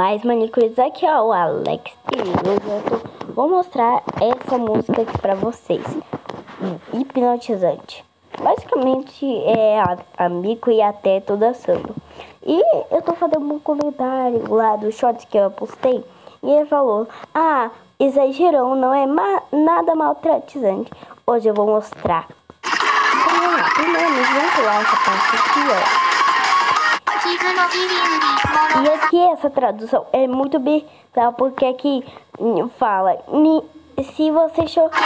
Mais manicures, aqui ó, o Alex e hoje eu vou mostrar essa música aqui pra vocês, hipnotizante. Basicamente é a, a Mico e a Teto dançando. E eu tô fazendo um comentário lá do shorts que eu postei e ele falou, ah, exagerou, não é ma nada maltratizante. Hoje eu vou mostrar. Então primeiramente vamos pular essa parte aqui ó. E aqui essa tradução é muito bizarra, porque aqui fala, se você chorar,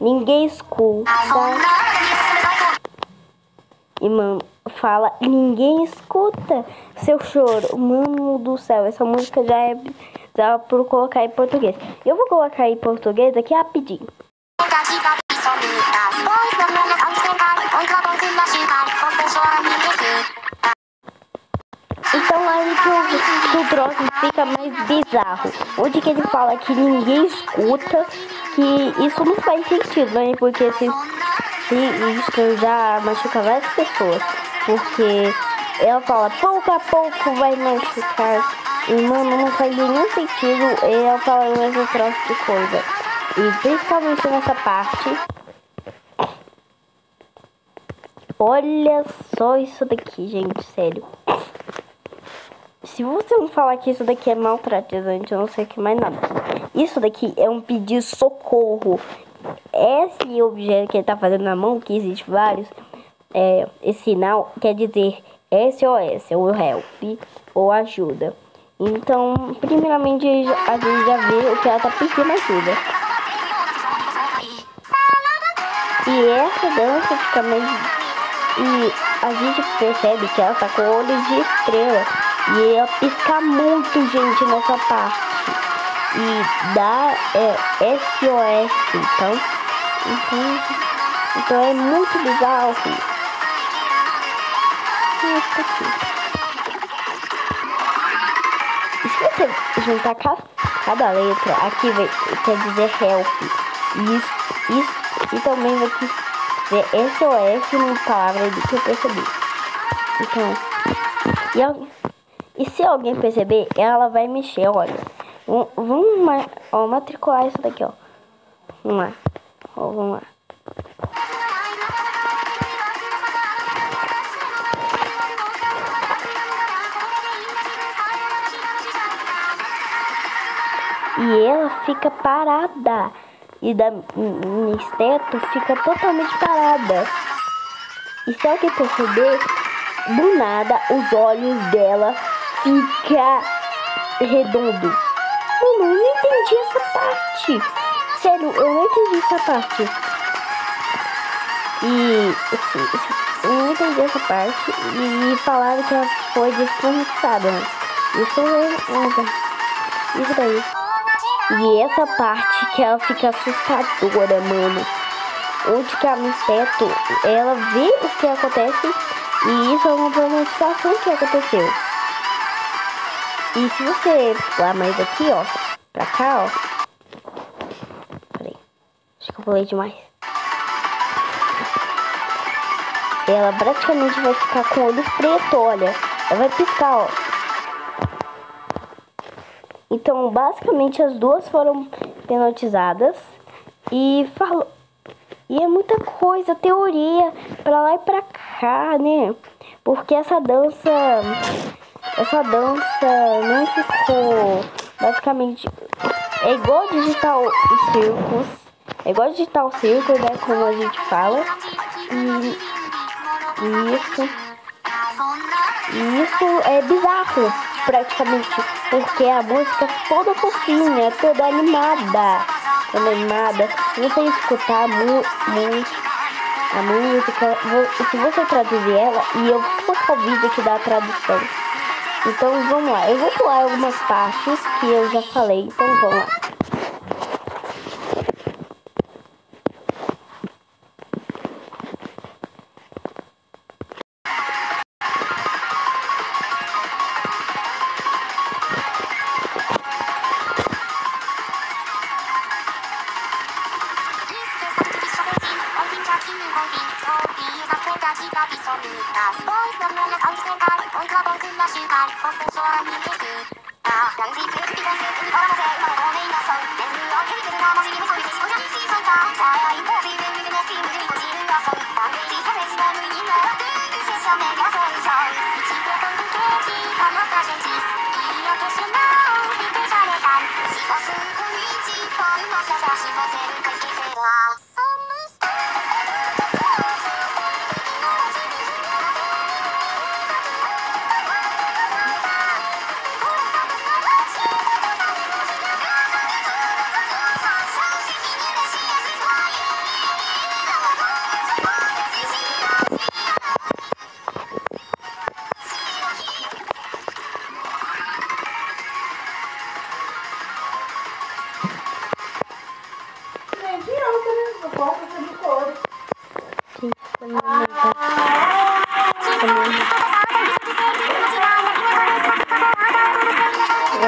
ninguém escuta. E mano, fala, ninguém escuta seu choro. Mano do céu, essa música já é dá por colocar em português. Eu vou colocar em português aqui rapidinho. Que o, que o fica mais bizarro. Onde que ele fala que ninguém escuta, que isso não faz sentido, né? Porque se, se isso já machuca várias pessoas. Porque ela fala pouco a pouco vai machucar. E mano, não faz nenhum sentido ela falando esse troço de coisa. E principalmente nessa parte. Olha só isso daqui, gente, sério. Se você não falar que isso daqui é maltratizante, eu não sei o que mais nada. Isso daqui é um pedido de socorro. Esse objeto que ele tá fazendo na mão, que existe vários, é, esse sinal quer dizer SOS, ou help, ou ajuda. Então, primeiramente, a gente já vê o que ela tá pedindo ajuda. E essa dança fica meio... E a gente percebe que ela tá com olhos de estrela. E ia piscar muito, gente, nessa parte. E dá é, SOS, então, então. Então é muito bizarro. Isso aqui. E se você juntar cada letra, aqui vai, quer dizer help. Isso, isso, e também vai dizer SOS numa palavra do que eu percebi. Então, e eu, e se alguém perceber, ela vai mexer, olha. Vamos ó, matricular isso daqui, ó. Vamos lá. Ó, vamos lá. E ela fica parada. E da Misteto fica totalmente parada. E se alguém perceber, do nada os olhos dela fica redondo. Mano, eu não entendi essa parte. Sério, eu não entendi essa parte. E assim, eu não entendi essa parte. E falaram que ela foi desconectada. Isso é. Isso daí. E essa parte que ela fica assustadora, mano. Onde que a Misteto, ela vê o que acontece. E isso é uma planetização que aconteceu. E se você pular mais aqui, ó, pra cá, ó. Peraí. Acho que eu pulei demais. Ela praticamente vai ficar com o olho preto, olha. Ela vai piscar, ó. Então, basicamente, as duas foram penalizadas. E falou. E é muita coisa, teoria, pra lá e pra cá, né? Porque essa dança essa dança não ficou basicamente é igual digital circos é igual digital circo né como a gente fala. E, isso isso é bizarro praticamente porque a música é toda fofinha toda animada toda animada. Você escutar muito a música se você traduzir ela e eu vou colocar o vídeo aqui da tradução então vamos lá, eu vou pular algumas partes que eu já falei, então vamos lá. 一緒にいたボーイのような感じ世界ボイが僕ら集会放送上に消すあ何時テレビでせずに笑わせ今ごめんなさいネズを蹴り蹴るなまじにそれでしこじゃに小さかじあいい自分でねチ無理に個人るそうダメージ差別な無意味なドゥー拙者目がそうそう一度チ係値かまさせち言い訳しなおうひくされたしかすぐに一番の差しませんか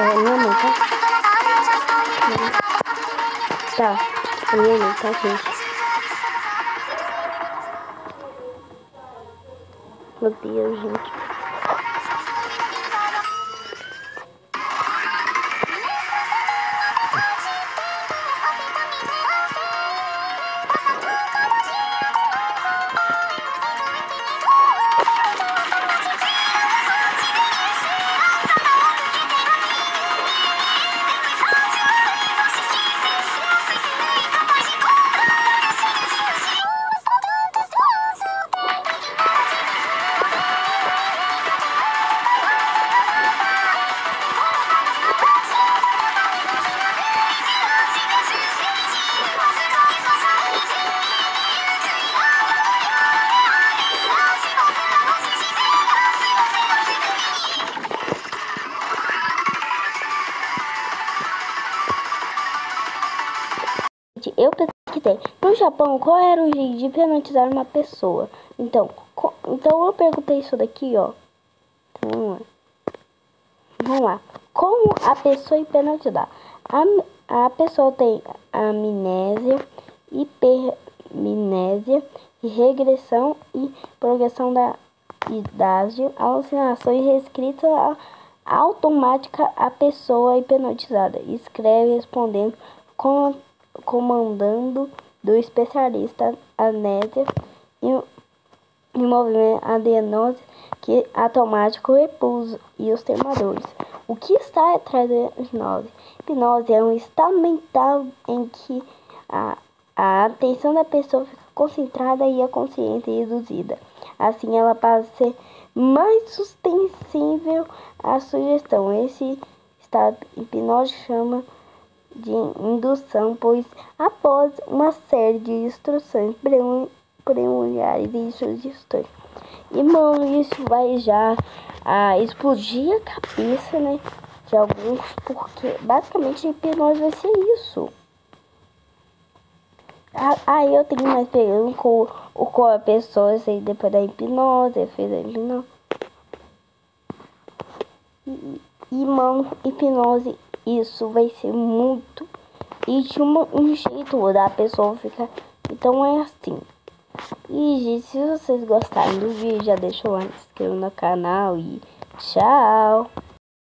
젠가 Tá, a minha mãe tá aqui. Meu Deus, gente. Japão, qual era o jeito de hipnotizar uma pessoa? Então, então eu perguntei isso daqui, ó. Então, vamos lá. Vamos lá. Como a pessoa hipnotizar? A, a pessoa tem amnésia, hipermnésia, regressão e progressão da idade, alucinações restritas automática a pessoa hipnotizada. Escreve respondendo com comandando do especialista anésia e, e movimento adenose que automático repouso e os termadores. O que está atrás da hipnose? Hipnose é um estado mental em que a, a atenção da pessoa fica concentrada e a consciência reduzida. Assim, ela passa a ser mais sustensível à sugestão. Esse estado hipnose chama de indução, pois após uma série de instruções preliminares e sugestões. E mano, isso vai já a explodir a cabeça, né? De alguns, porque basicamente a hipnose vai ser isso. Aí eu tenho mais perguntas com, com a pessoa, assim, depois da hipnose, fez a hipnose. E, e mano, hipnose isso vai ser muito. E de uma, um jeito da pessoa ficar. Então é assim. E gente, se vocês gostarem do vídeo, já deixa o like, se inscreva no canal e tchau.